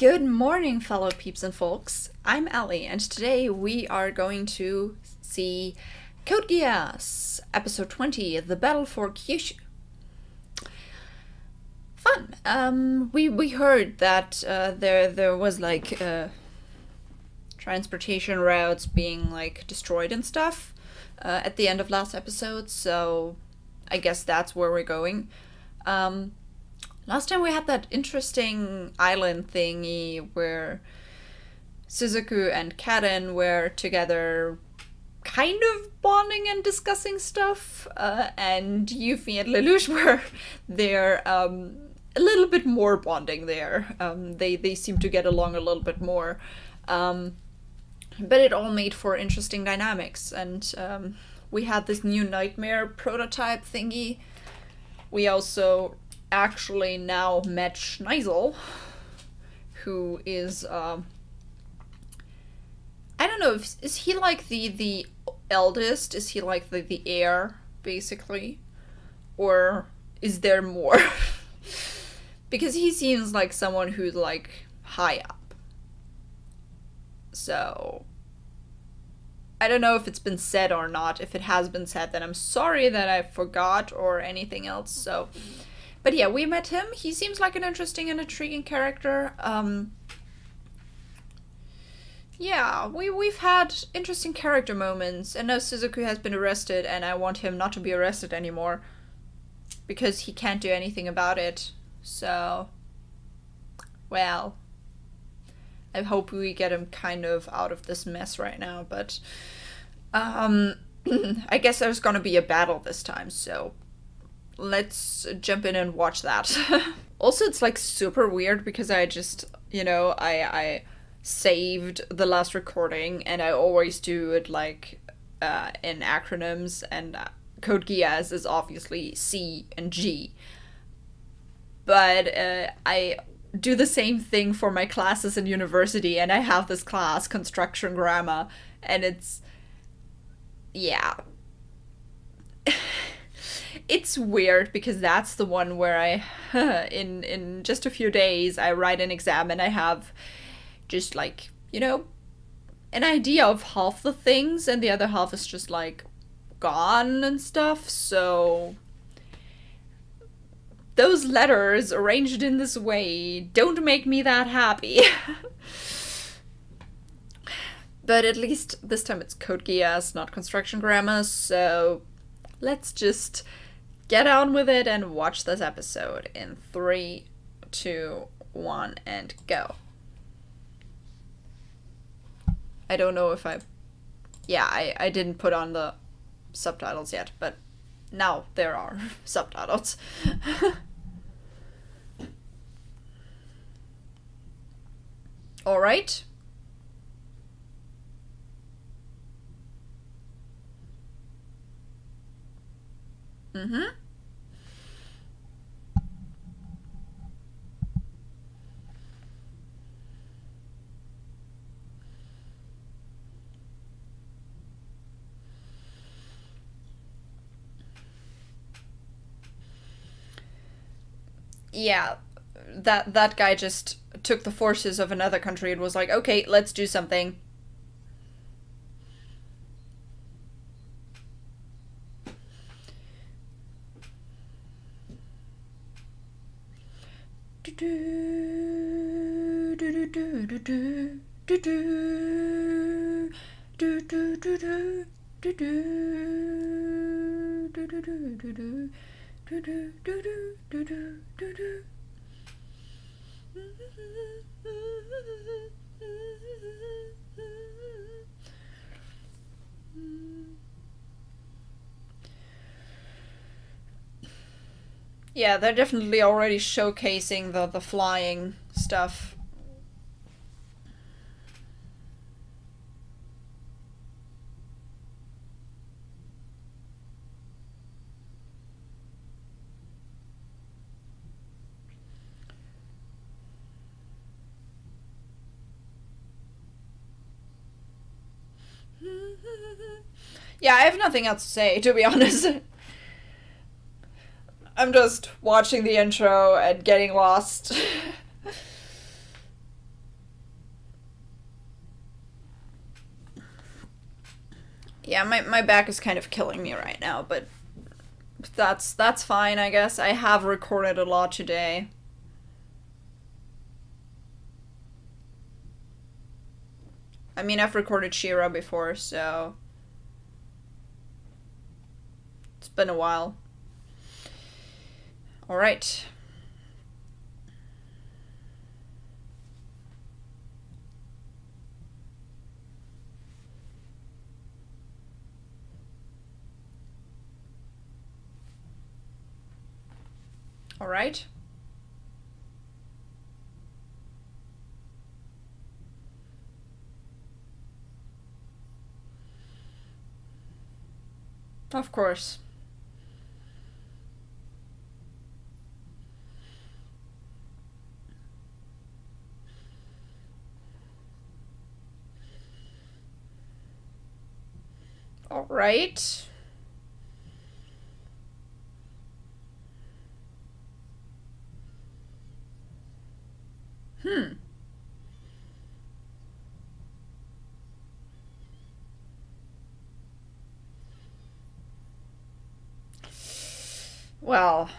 Good morning, fellow peeps and folks. I'm Allie, and today we are going to see Code Geass, episode 20, The Battle for Kyushu. Fun. Um, we we heard that uh, there there was like uh, transportation routes being like destroyed and stuff uh, at the end of last episode, so I guess that's where we're going. Um, last time we had that interesting island thingy where Suzaku and Karen were together kind of bonding and discussing stuff, uh, and Yuffie and Lelouch were there um, a little bit more bonding there. Um, they, they seem to get along a little bit more. Um, but it all made for interesting dynamics, and um, we had this new nightmare prototype thingy. We also actually now met Schneizel, who is um, I don't know if is he like the the eldest? Is he like the the heir basically, or is there more? because he seems like someone who's like high up. So I don't know if it's been said or not. If it has been said, then I'm sorry that I forgot or anything else. So, but yeah, we met him. He seems like an interesting and intriguing character. Um, yeah, we we've had interesting character moments, and now Suzaku has been arrested, and I want him not to be arrested anymore because he can't do anything about it. So, well, I hope we get him kind of out of this mess right now, but um, I guess there's gonna be a battle this time, so let's jump in and watch that. also, it's like super weird because I just, you know, I I saved the last recording and I always do it like uh, in acronyms and uh, Code Geass is obviously C and G. But uh, I do the same thing for my classes in university and I have this class, Construction Grammar, and it's yeah. it's weird because that's the one where I in in just a few days I write an exam and I have just like, you know, an idea of half the things and the other half is just like gone and stuff. So those letters arranged in this way don't make me that happy. but at least this time it's Code Geass, not Construction Grammar, so let's just get on with it and watch this episode in three, two, one, and go. I don't know if I. Yeah, I, I didn't put on the subtitles yet, but now there are subtitles. Alright. Mm-hmm. yeah, that that guy just took the forces of another country and was like, okay, let's do something. Do do do do do do do do do do do do do do do do do do do do do do do do. Yeah, they're definitely already showcasing the the flying stuff. Yeah, I have nothing else to say, to be honest. I'm just watching the intro and getting lost. yeah, my, my back is kind of killing me right now, but that's that's fine, I guess. I have recorded a lot today. I mean, I've recorded She-Ra before, so been a while. All right. All right. Of course. All right. Hmm. Well.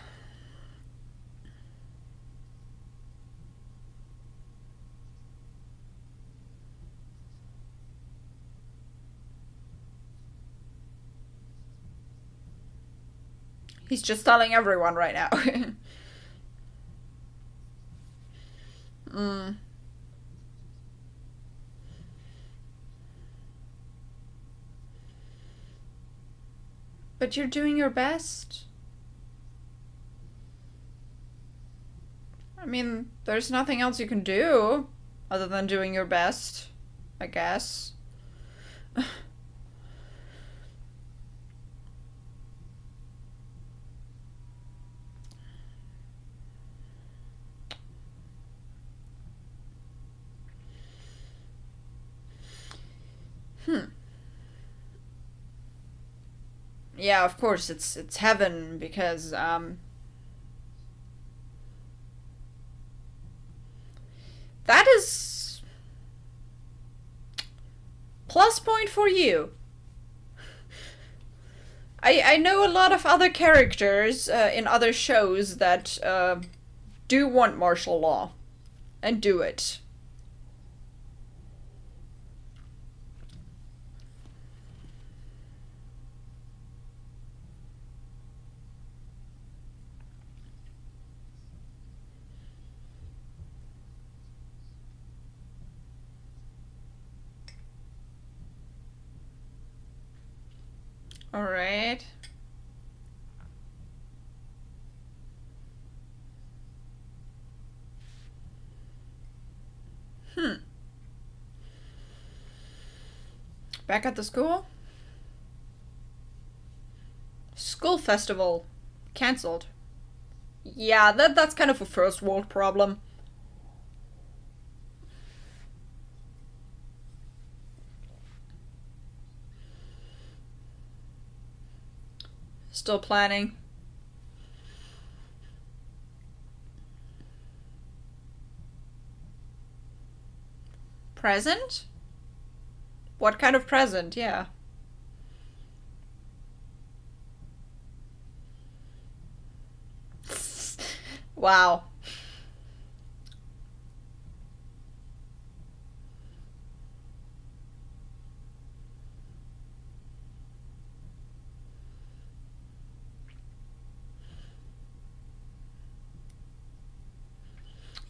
He's just telling everyone right now. mm. But you're doing your best. I mean, there's nothing else you can do other than doing your best, I guess. hmm. Yeah, of course it's it's heaven because um That is plus point for you. I I know a lot of other characters uh, in other shows that uh, do want martial law and do it. All right. Hmm. Back at the school? School festival. Cancelled. Yeah, that, that's kind of a first world problem. Still planning. Present? What kind of present? Yeah. wow.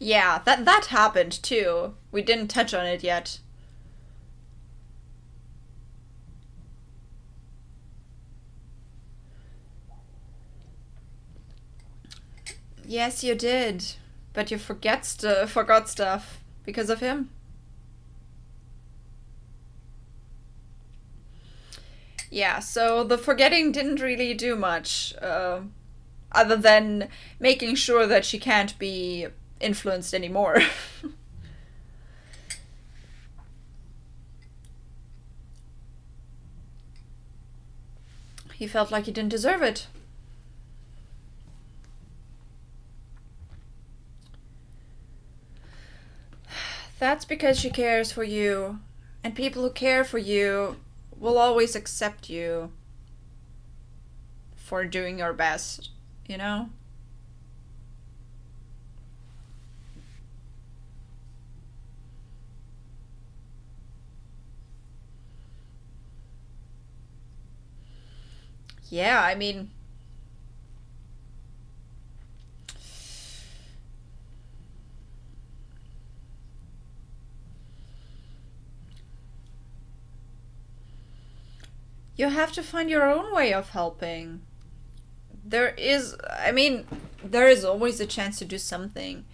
Yeah, that that happened too. We didn't touch on it yet. Yes, you did. But you forget st forgot stuff because of him. Yeah, so the forgetting didn't really do much, uh, other than making sure that she can't be influenced anymore. he felt like he didn't deserve it. That's because she cares for you. And people who care for you will always accept you for doing your best, you know? Yeah, I mean, you have to find your own way of helping. There is, I mean, there is always a chance to do something.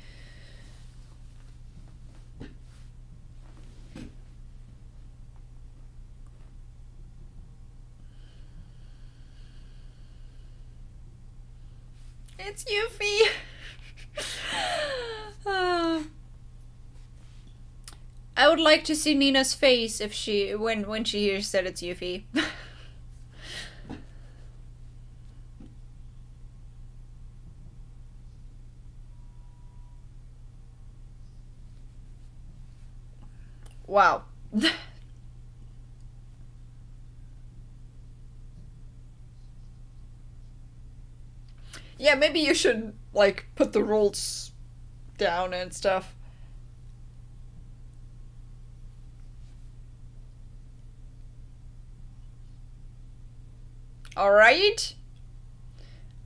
It's Yuffie. Ah. Like to see Nina's face if she when when she hears that it's Yuffie. wow. yeah, maybe you should like put the rules down and stuff. All right.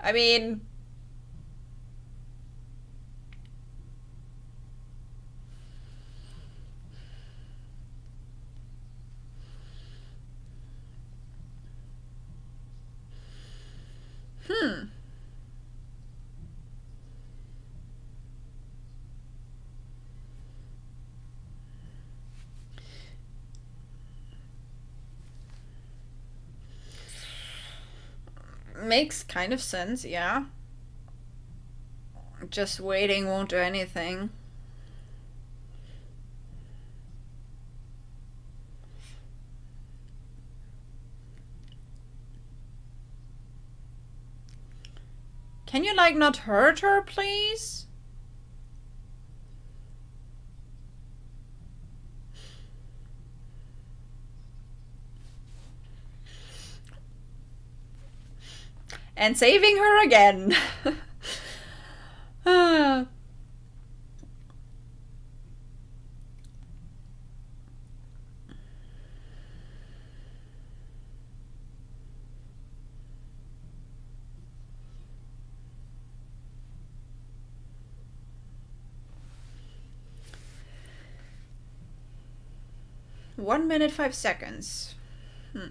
I mean, hmm. Makes kind of sense, yeah. Just waiting won't do anything. Can you, like, not hurt her, please? And saving her again. One minute, five seconds. Hmm.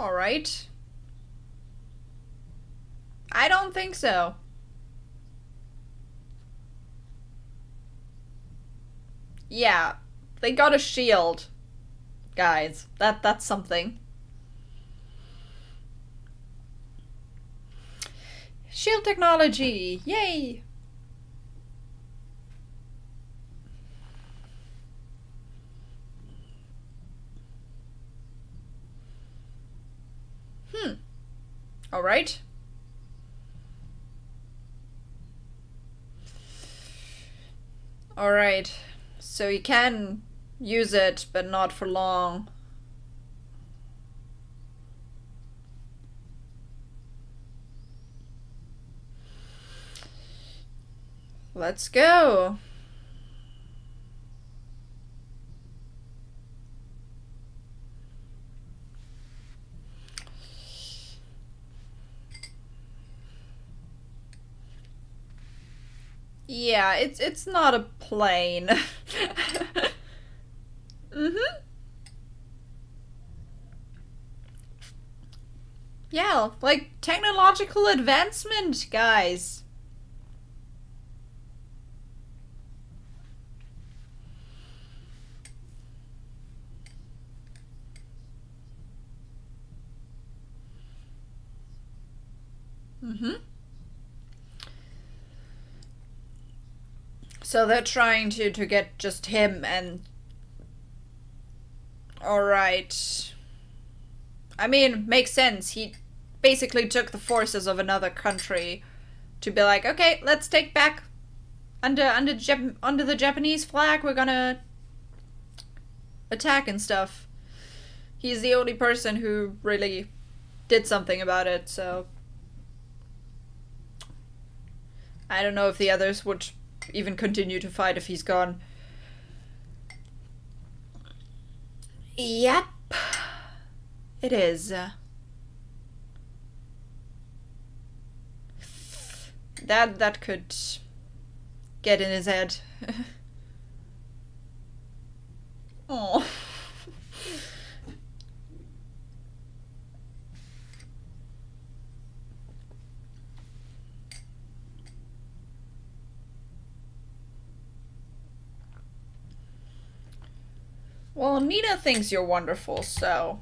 All right. I don't think so. Yeah, they got a shield. Guys, that that's something. Shield technology. Yay. Hmm. All right. All right. So you can use it, but not for long. Let's go. Yeah, it's it's not a plane. mhm. Yeah, like technological advancement, guys. Mm-hmm. So they're trying to to get just him and all right. I mean, makes sense. He basically took the forces of another country to be like, okay, let's take back under under Jap- under the Japanese flag. We're gonna attack and stuff. He's the only person who really did something about it. So I don't know if the others would even continue to fight if he's gone. Yep. It is. Uh, that that could get in his head. oh. Well, Nina thinks you're wonderful, so.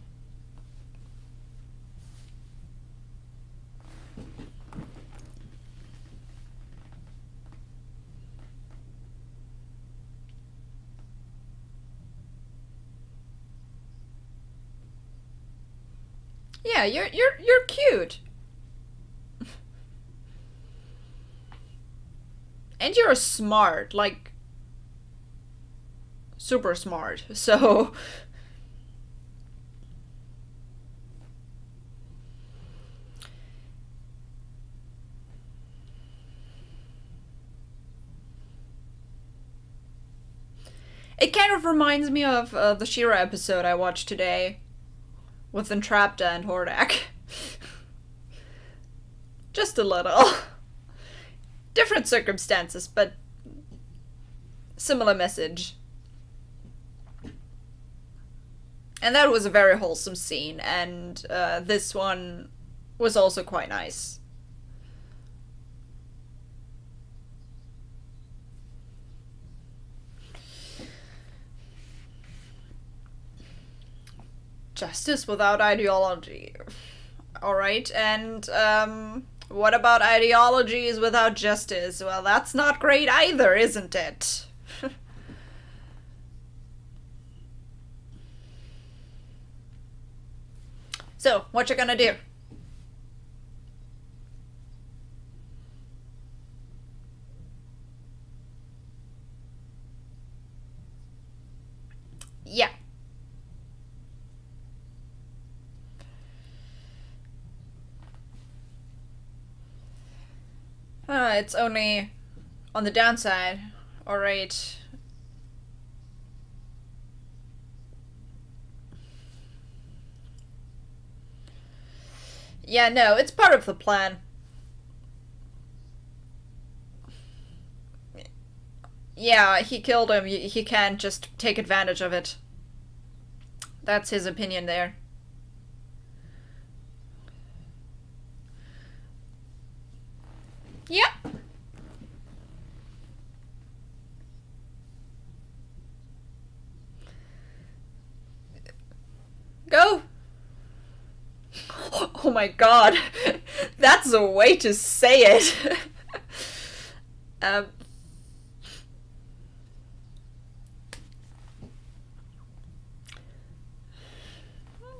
Yeah, you're you're you're cute. and you're smart, like super smart. So It kind of reminds me of uh, the She-Ra episode I watched today with Entrapta and Hordak. Just a little. Different circumstances, but similar message. And that was a very wholesome scene, and uh, this one was also quite nice. Justice without ideology. Alright, and um, what about ideologies without justice? Well, that's not great either, isn't it? so, what you gonna do? Yeah. Uh, it's only on the downside. Alright. Yeah, no, it's part of the plan. Yeah, he killed him. He can't just take advantage of it. That's his opinion there. Yep. Go. Oh my god. That's a way to say it. um.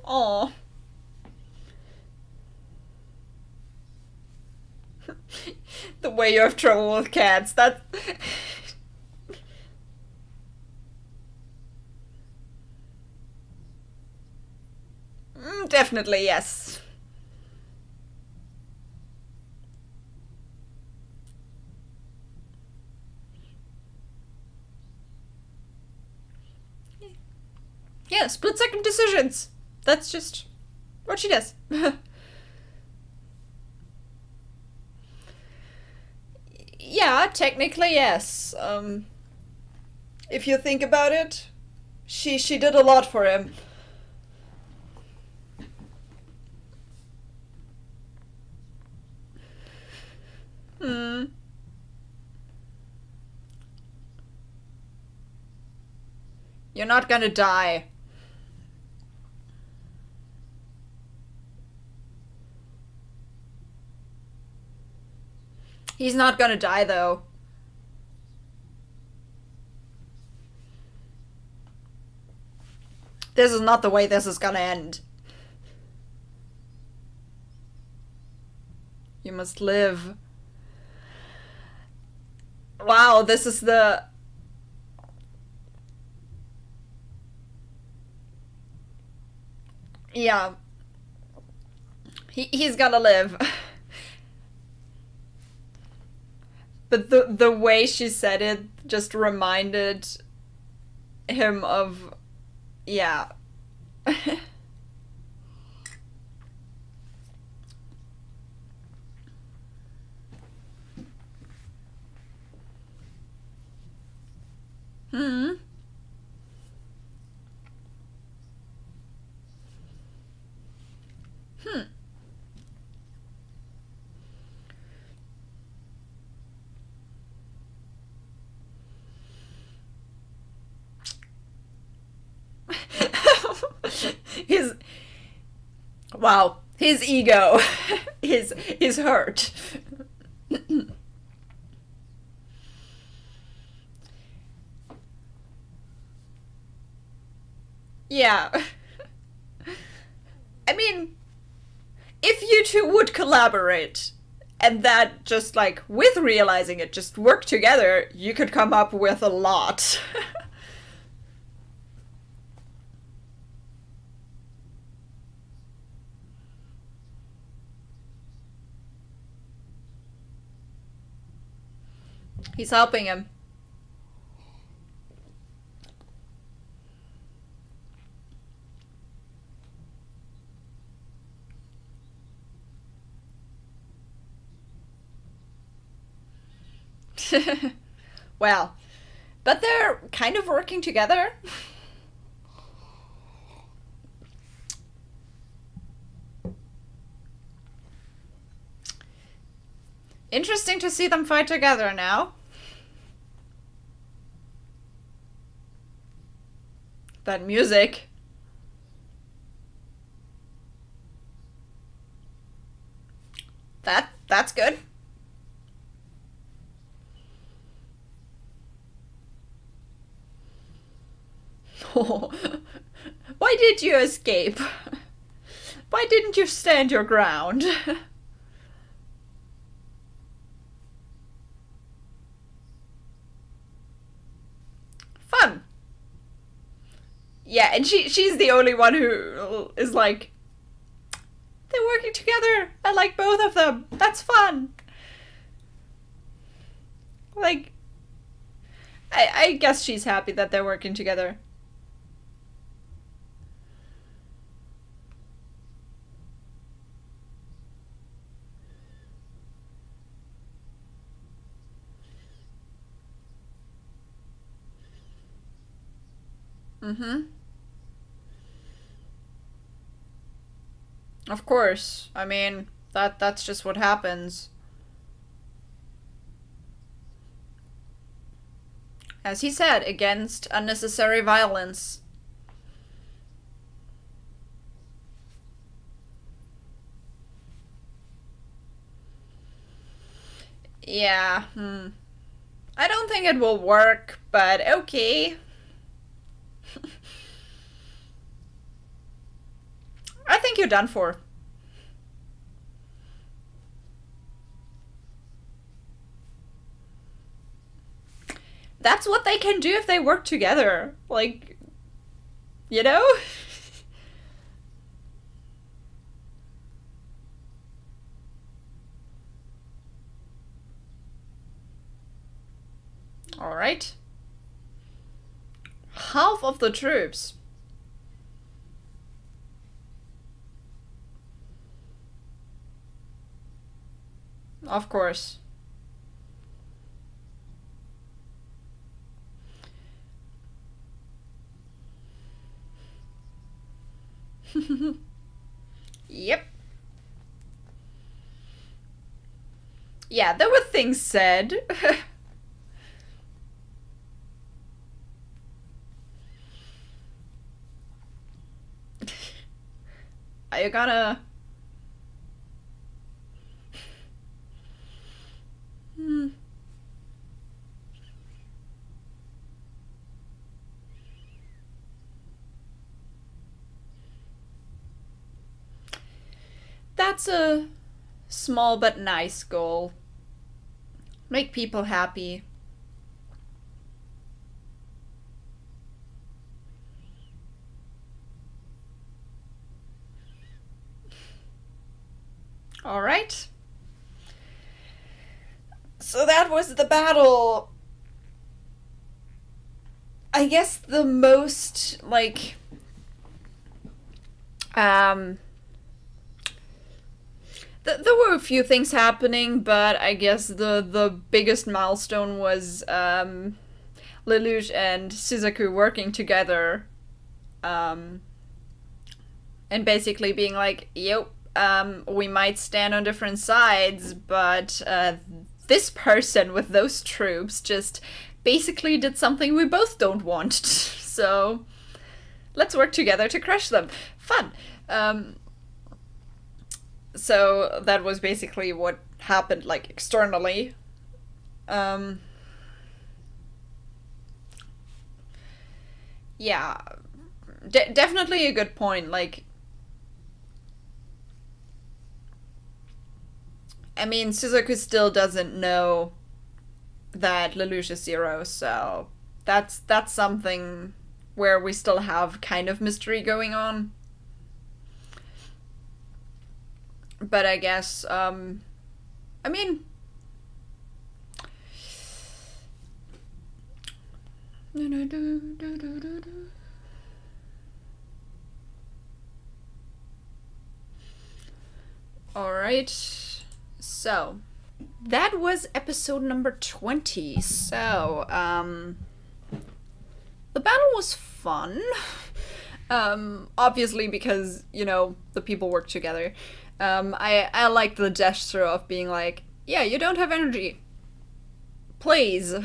Oh. the way you have trouble with cats. That. mm, definitely, yes. Yeah, split second decisions. That's just what she does. yeah, technically yes. Um, if you think about it, she she did a lot for him. Hmm. You're not gonna die. He's not gonna die though. This is not the way this is gonna end. You must live. Wow, this is the. Yeah. He, he's gotta live. but the the way she said it just reminded him of yeah. Hmm. Hmm his wow his ego is is hurt. Yeah. I mean if you two would collaborate and that just like with realizing it just work together you could come up with a lot He's helping him. well, but they're kind of working together. Interesting to see them fight together now. That music. That that's good. Why did you escape? Why didn't you stand your ground? Fun. Yeah, and she she's the only one who is like they're working together. I like both of them. That's fun. Like I I guess she's happy that they're working together. Mm-hmm. Of course. I mean, that that's just what happens. As he said, against unnecessary violence. Yeah, hmm. I don't think it will work, but okay. I think you're done for. That's what they can do if they work together. Like, you know? All right. Half of the troops. Of course. yep. Yeah, there were things said. Are you gonna That's a small but nice goal. Make people happy. All right. So that was the battle. I guess the most like um th- there were a few things happening, but I guess the the biggest milestone was um Lelouch and Suzaku working together um and basically being like, "Yep, um, we might stand on different sides, but uh, this person with those troops just basically did something we both don't want. so let's work together to crush them. Fun. Um, so that was basically what happened, like externally. Um, yeah, De- definitely a good point. Like, I mean, Suzaku still doesn't know that Lelouch is zero, so that's that's something where we still have kind of mystery going on. But I guess, um, I mean, All right. So, that was episode number 20. So, um, the battle was fun. Um, obviously because, you know, the people work together. Um, I, I like the gesture of being like, yeah, you don't have energy. Please. um,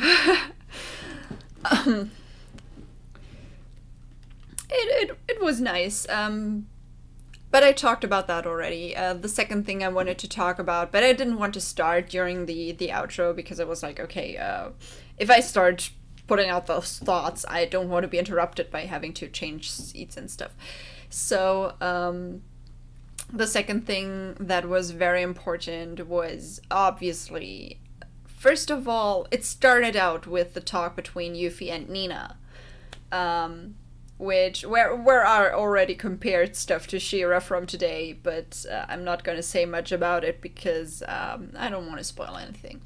it, it, it was nice. Um, but I talked about that already. Uh, the second thing I wanted to talk about, but I didn't want to start during the the outro because I was like, okay, uh, if I start putting out those thoughts, I don't want to be interrupted by having to change seats and stuff. So um, the second thing that was very important was obviously, first of all, it started out with the talk between Yuffie and Nina. Um, which where where are already compared stuff to She-Ra from today, but uh, I'm not gonna say much about it because um, I don't want to spoil anything.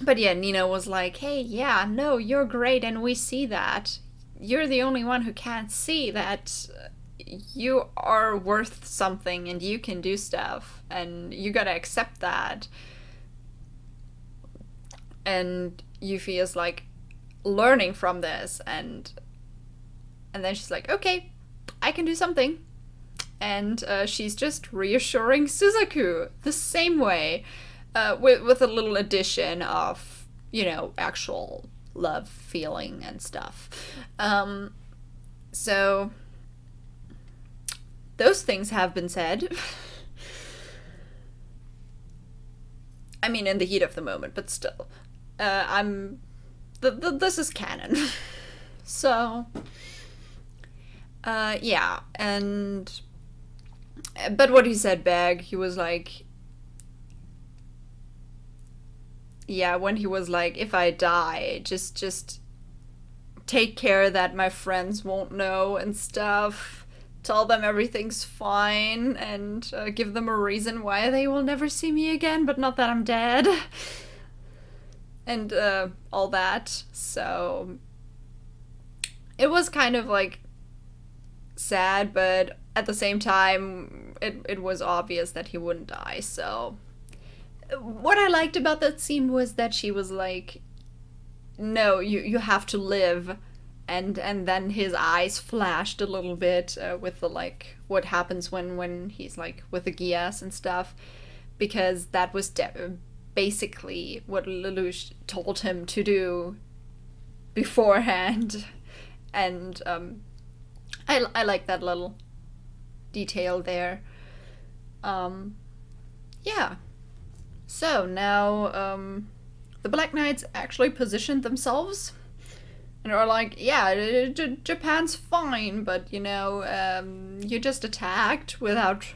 But yeah, Nina was like, "Hey, yeah, no, you're great, and we see that. You're the only one who can't see that you are worth something and you can do stuff, and you gotta accept that." And Yuffie is like learning from this and and then she's like, okay, I can do something. And uh, she's just reassuring Suzaku the same way, uh, with, with a little addition of, you know, actual love feeling and stuff. Um, so, those things have been said. I mean, in the heat of the moment, but still. Uh, I'm. Th- th- this is canon. so. Uh, yeah, and but what he said back, he was like, yeah, when he was like, if I die, just just take care that my friends won't know and stuff. Tell them everything's fine and uh, give them a reason why they will never see me again, but not that I'm dead. and uh, all that. So it was kind of like sad, but at the same time, it, it was obvious that he wouldn't die, so. What I liked about that scene was that she was like, no, you, you have to live. And, and then his eyes flashed a little bit uh, with the like what happens when when he's like with the Geass and stuff because that was basically what Lelouch told him to do beforehand and um, I, I like that little detail there. Um, yeah. So now um, the Black Knights actually positioned themselves and are like, yeah, J- Japan's fine, but you know, um, you just attacked without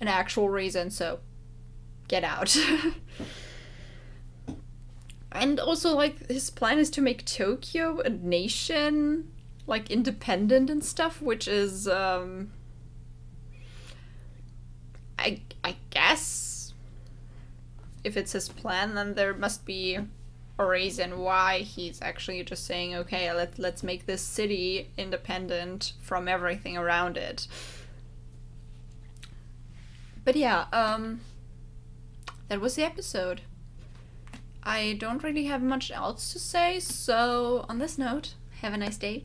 an actual reason, so get out. and also, like, his plan is to make Tokyo a nation, like, independent and stuff, which is, um. I, I guess if it's his plan, then there must be a reason why he's actually just saying, okay, let, let's make this city independent from everything around it. But yeah, um, that was the episode. I don't really have much else to say, so on this note, have a nice day,